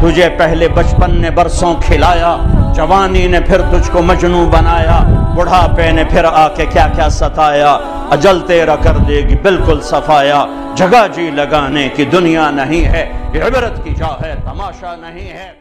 तुझे पहले बचपन ने बरसों खिलाया, जवानी ने फिर तुझको मजनू बनाया, बुढ़ापे ने फिर आके क्या क्या सताया, अजल तेरा कर देगी बिल्कुल सफाया, जगह जी लगाने की दुनिया नहीं है, इबरत की जा है, तमाशा नहीं है।